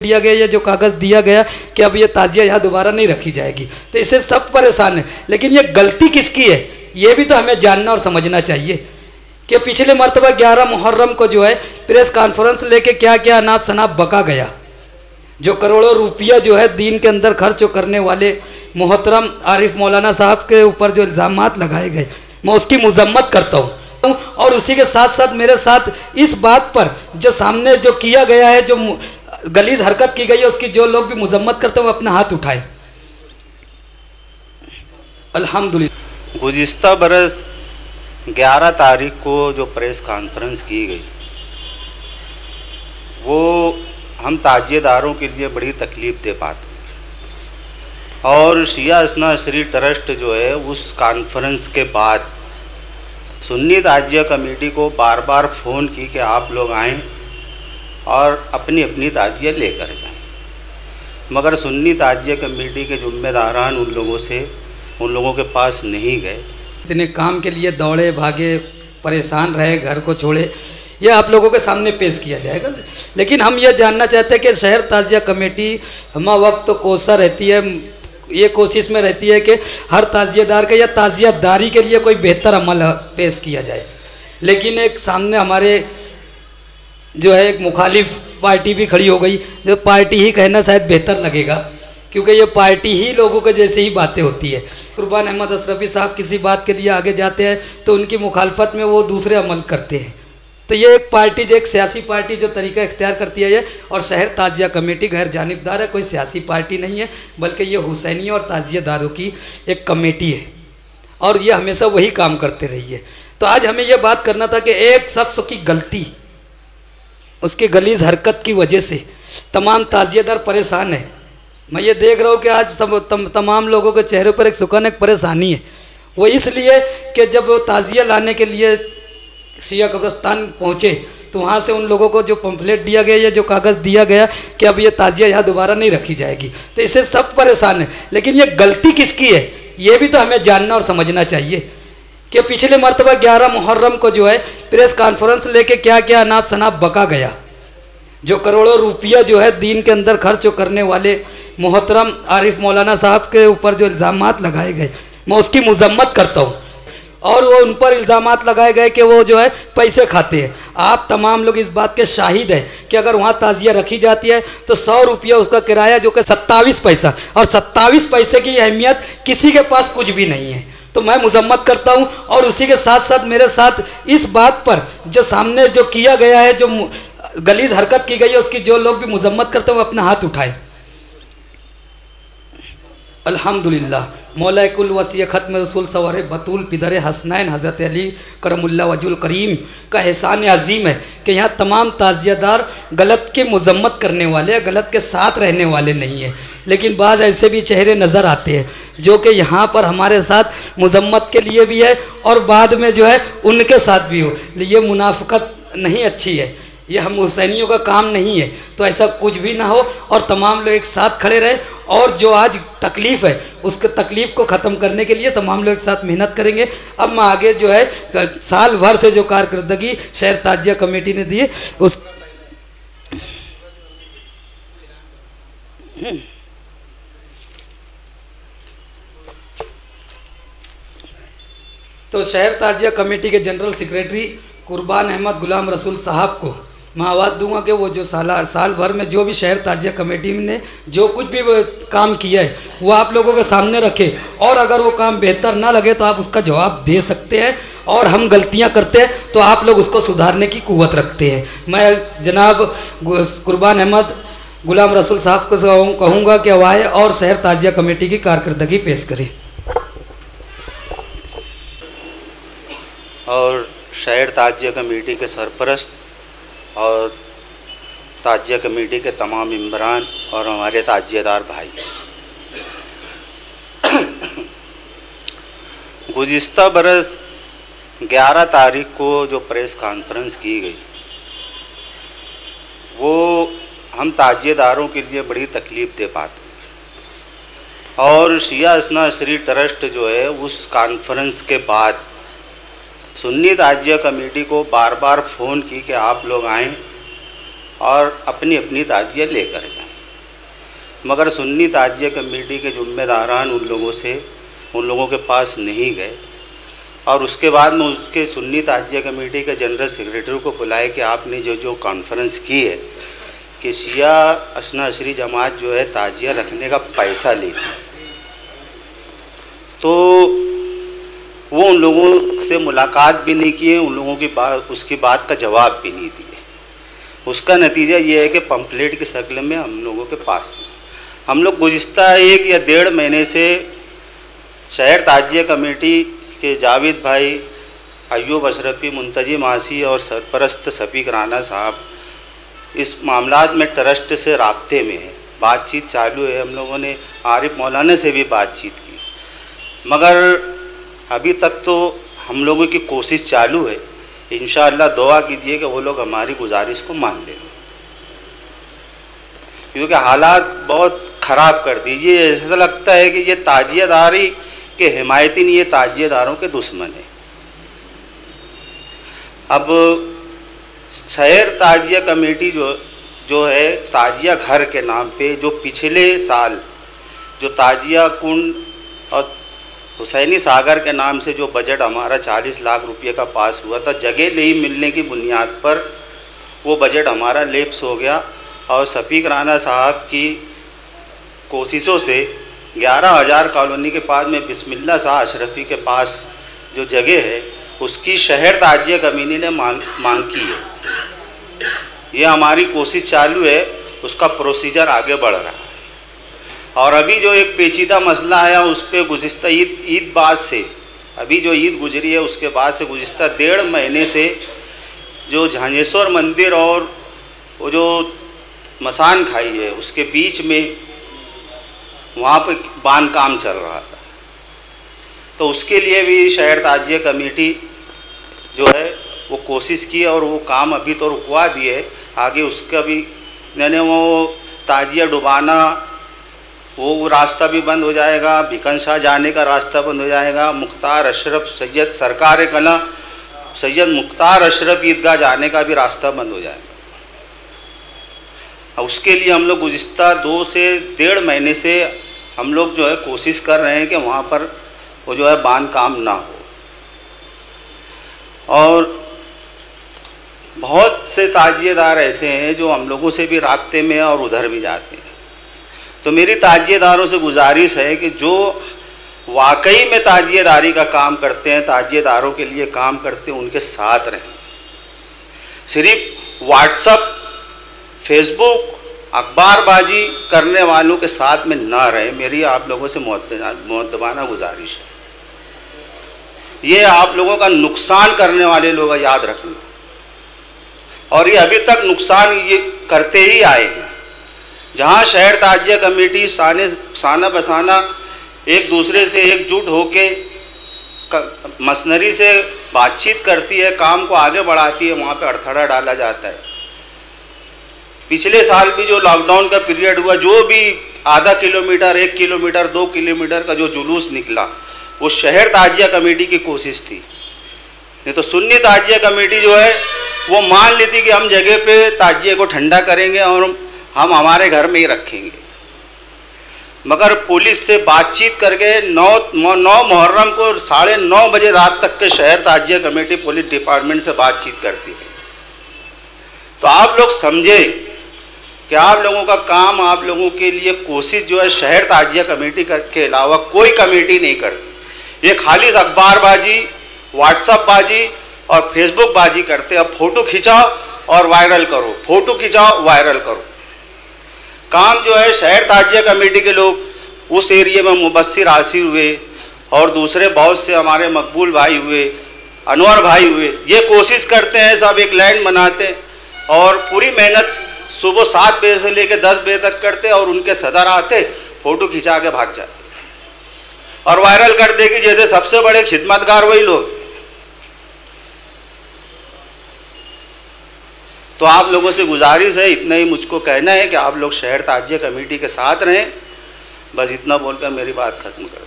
दिया गया, या जो कागज़ दिया गया कि अब ये ताजिया यहाँ दोबारा नहीं रखी जाएगी। तो इससे सब परेशान है। लेकिन ये गलती किसकी है? ये भी तो हमें जानना और समझना चाहिए कि पिछले मरतबा ग्यारह मुहर्रम को जो है, प्रेस कॉन्फ्रेंस लेके क्या क्या अनाप शनाप बका गया। जो करोड़ों रुपया जो है, दीन के अंदर खर्च करने वाले मोहतरम आरिफ मौलाना साहब के ऊपर जो इल्ज़ाम लगाए गए, मैं उसकी मजम्मत करता हूँ। और उसी के साथ साथ मेरे साथ इस बात पर जो सामने जो किया गया है, जो गलीज हरकत की गई है, उसकी जो लोग भी मजम्मत करते हैं, वो अपना हाथ उठाए। अल्हम्दुलिल्लाह। गुज्त बरस 11 तारीख को जो प्रेस कॉन्फ्रेंस की गई, वो हम ताजिएदारों के लिए बड़ी तकलीफ़ दे पाते और शिया इसना श्री ट्रस्ट जो है, उस कॉन्फ्रेंस के बाद सुन्नी ताजिया कमेटी को बार बार फ़ोन की कि आप लोग आएँ और अपनी अपनी ताजिया लेकर जाएँ। मगर सुन्नी ताजिया कमेटी के जुम्मेदारान उन लोगों से, उन लोगों के पास नहीं गए। इतने काम के लिए दौड़े, भागे, परेशान रहे, घर को छोड़े, यह आप लोगों के सामने पेश किया जाएगा। लेकिन हम यह जानना चाहते हैं कि शहर ताजिया कमेटी हम वक्त तो कोसा रहती है, ये कोशिश में रहती है कि हर ताजियादार के या ताजियादारी के लिए कोई बेहतर अमल पेश किया जाए। लेकिन एक सामने हमारे जो है एक मुखालिफ पार्टी भी खड़ी हो गई। जो पार्टी ही कहना शायद बेहतर लगेगा, क्योंकि ये पार्टी ही लोगों के जैसे ही बातें होती है। कुर्बान अहमद अशरफी साहब किसी बात के लिए आगे जाते हैं तो उनकी मुखालफत में वो दूसरे अमल करते हैं। तो ये एक पार्टी, जो एक सियासी पार्टी, जो तरीका इख्तियार करती है ये, और शहर ताजिया कमेटी गैर जानबदार है, कोई सियासी पार्टी नहीं है, बल्कि ये हुसैनी और ताजियादारों की एक कमेटी है, और ये हमेशा वही काम करते रही है तो आज हमें यह बात करना था कि एक शख्स की गलती उसके गलीज हरकत की वजह से। तमाम ताजियादार परेशान है। मैं ये देख रहा हूँ कि आज सब तम, तमाम लोगों के चेहरे पर एक सुकन एक परेशानी है। वो इसलिए कि जब वो ताज़िया लाने के लिए सिया कब्रस्तान पहुँचे तो वहाँ से उन लोगों को जो पंफलेट दिया गया या जो कागज़ दिया गया कि अब ये ताज़िया यहाँ दोबारा नहीं रखी जाएगी। तो इससे सब परेशान है। लेकिन ये गलती किसकी है? ये भी तो हमें जानना और समझना चाहिए। कि पिछले मरतबा ग्यारह मुहर्रम को जो है, प्रेस कॉन्फ्रेंस लेके क्या क्या अनाप शनाप बका गया। जो करोड़ों रुपया जो है, दीन के अंदर खर्च करने वाले मोहतरम आरिफ मौलाना साहब के ऊपर जो इल्ज़ाम लगाए गए, मैं उसकी मजम्मत करता हूँ। और वो उन पर इल्ज़ाम लगाए गए कि वो जो है, पैसे खाते हैं। आप तमाम लोग इस बात के शाहिद हैं कि अगर वहाँ ताज़िया रखी जाती है तो सौ रुपया उसका किराया जो कि सत्तावीस पैसा, और सत्तावीस पैसे की अहमियत किसी के पास कुछ भी नहीं है। तो मैं मजम्मत करता हूँ और उसी के साथ साथ मेरे साथ इस बात पर जो सामने जो किया गया है, जो गलीज हरकत की गई है, उसकी जो लोग भी मजम्मत करते हैं, वो अपना हाथ उठाए। अल्हम्दुलिल्लाह। मौलाकुल वसी ख़त्म रसूल सवार बतूल पिदर हसनैन हज़रत अली करमुल्ला वजुल करीम का एहसान अजीम है कि यहाँ तमाम ताज़ियादार गलत के मजम्मत करने वाले गलत के साथ रहने वाले नहीं हैं। लेकिन बाज़ ऐसे भी चेहरे नज़र आते हैं। जो कि यहाँ पर हमारे साथ मजम्मत के लिए भी है और बाद में जो है उनके साथ भी हो। ये मुनाफ़त नहीं अच्छी है। ये हम हुसैनियों का काम नहीं है। तो ऐसा कुछ भी ना हो और तमाम लोग एक साथ खड़े रहे और जो आज तकलीफ़ है, उसके तकलीफ़ को ख़त्म करने के लिए तमाम लोग एक साथ मेहनत करेंगे। अब मैं आगे जो है, साल भर से जो कारकर्दगी शहर ताजिया कमेटी ने दी उस तो शहर ताजिया कमेटी के जनरल सेक्रेटरी कुर्बान अहमद गुलाम रसूल साहब को मैं आवाज़ दूँगा कि वो जो साल साल भर में जो भी शहर ताजिया कमेटी ने जो कुछ भी काम किया है, वो आप लोगों के सामने रखे। और अगर वो काम बेहतर ना लगे तो आप उसका जवाब दे सकते हैं और हम गलतियाँ करते हैं तो आप लोग उसको सुधारने की कुत रखते हैं। मैं जनाब कुर्बान अहमद गुलाम रसूल साहब को कहूँगा कि आए और शहर ताजिया कमेटी की कारकर्दगी पेश करें। और शहर ताजिया कमेटी के सरपरस्त और ताजिया कमेटी के तमाम मम्बरान और हमारे ताजियादार भाई। गुज्त बरस 11 तारीख को जो प्रेस कॉन्फ्रेंस की गई, वो हम ताजिएदारों के लिए बड़ी तकलीफ़ दे पाते और शिया इसना श्री ट्रस्ट जो है, उस कॉन्फ्रेंस के बाद सुन्नी ताजिया कमेटी को बार बार फ़ोन की कि आप लोग आएँ और अपनी अपनी ताजिया लेकर जाएँ। मगर सुन्नी ताजिया कमेटी के जुम्मेदारान उन लोगों से, उन लोगों के पास नहीं गए। और उसके बाद में उसके सुन्नी ताजिया कमेटी के जनरल सेक्रेटरी को बुलाए कि आपने जो जो कॉन्फ्रेंस की है, कि शिया असना अशरी जमात जो है ताजिया रखने का पैसा लेती तो वो उन लोगों से मुलाकात भी नहीं किए उन लोगों की बात उसकी बात का जवाब भी नहीं दिए उसका नतीजा ये है कि पम्पलेट की शक्ल में हम लोगों के पास हम लोग गुज्त एक या डेढ़ महीने से शहर ताजिया कमेटी के जावेद भाई अयूब अशरफी मुंतजी मासी और सरपरस्त सफ़ीक राना साहब इस मामला में ट्रस्ट से रबते में है। बातचीत चालू है। हम लोगों ने आरिफ मौलाना से भी बातचीत की। मगर अभी तक तो हम लोगों की कोशिश चालू है। इन दुआ कीजिए कि वो लोग हमारी गुजारिश को मान लें। क्योंकि हालात बहुत ख़राब कर दीजिए। ऐसा लगता है कि ये ताजियादारी के हिमायती नहीं, ये ताजियादारों के दुश्मन है। अब शहर ताजिया कमेटी जो जो है ताजिया घर के नाम पे, जो पिछले साल जो ताजिया कुंड और हुसैनी सागर के नाम से जो बजट हमारा 40 लाख रुपए का पास हुआ था, जगह नहीं मिलने की बुनियाद पर वो बजट हमारा लेप्स हो गया और सफ़ीक राना साहब की कोशिशों से ग्यारह हज़ार कॉलोनी के पास में बिस्मिल्ला शाह अशरफी के पास जो जगह है, उसकी शहर ताजिया कमीनी ने मांग मांग की है। ये हमारी कोशिश चालू है, उसका प्रोसीजर आगे बढ़ रहा है। और अभी जो एक पेचीदा मसला आया उस पर गुज्त ईद ईद बाद से, अभी जो ईद गुजरी है, उसके बाद से गुज्त डेढ़ महीने से जो झांझेश्वर मंदिर और वो जो मसान खाई है, उसके बीच में वहाँ पर बाँध काम चल रहा था। तो उसके लिए भी शहर ताजिया कमेटी जो है, वो कोशिश की और वो काम अभी तो रुकवा दिए आगे उसका भी, मैंने वो ताजिया डुबाना वो रास्ता भी बंद हो जाएगा भिकन शाह जाने का रास्ता बंद हो जाएगा। मुख्तार अशरफ, सैयद सरकार कला, सैयद मुख्तार अशरफ ईदगाह जाने का भी रास्ता बंद हो जाएगा। उसके लिए हम लोग गुज्त दो से डेढ़ महीने से हम लोग जो है कोशिश कर रहे हैं कि वहाँ पर वो जो है बाँध काम ना हो। और बहुत से ताजिएदार ऐसे हैं जो हम लोगों से भी रबते में और उधर भी जाते हैं। तो मेरी ताजिएदारों से गुजारिश है कि जो वाकई में ताजिएदारी का काम करते हैं ताजिएदारों के लिए काम करते हैं, उनके साथ रहें। सिर्फ़ व्हाट्सअप फेसबुक अखबारबाजी करने वालों के साथ में ना रहे। मेरी आप लोगों से मुतबाना गुजारिश है। ये आप लोगों का नुकसान करने वाले लोग याद रखना और ये अभी तक नुकसान ये करते ही आए हैं। जहाँ शहर ताजिया कमेटी साने, साना बसाना एक दूसरे से एकजुट होके मसनरी से बातचीत करती है, काम को आगे बढ़ाती है, वहाँ पे अड़थड़ा डाला जाता है। पिछले साल भी जो लॉकडाउन का पीरियड हुआ, जो भी आधा किलोमीटर, एक किलोमीटर, दो किलोमीटर का जो जुलूस निकला, वो शहर ताजिया कमेटी की कोशिश थी। नहीं तो सुन्नी ताजिया कमेटी जो है, वो मान लेती कि हम जगह पे ताजिए को ठंडा करेंगे और हम हमारे घर में ही रखेंगे। मगर पुलिस से बातचीत करके नौ नौ मुहर्रम को साढ़े नौ बजे रात तक के शहर ताजिया कमेटी पुलिस डिपार्टमेंट से बातचीत करती है। तो आप लोग समझे कि आप लोगों का काम आप लोगों के लिए कोशिश जो है शहर ताजिया कमेटी के अलावा कोई कमेटी नहीं करती। ये खाली अखबारबाजी व्हाट्सअप बाजी और फेसबुक बाजी करते अब फ़ोटो खिंचाओ और वायरल करो, फ़ोटो खिंचाओ, वायरल करो। काम जो है, शहर ताजिया कमेटी के लोग उस एरिए में मुबसर आसिर हुए और दूसरे बहुत से हमारे मकबूल भाई हुए, अनवर भाई हुए। ये कोशिश करते हैं, सब एक लाइन बनाते और पूरी मेहनत सुबह सात बजे से लेकर दस बजे तक करते और उनके सदर आते, फ़ोटो खिंचा के भाग जाते और वायरल कर देगी जैसे सबसे बड़े खिदमतगार वही लोग। तो आप लोगों से गुजारिश है, इतना ही मुझको कहना है कि आप लोग शहर ताजिया कमेटी के साथ रहें। बस इतना बोलकर मेरी बात खत्म कर।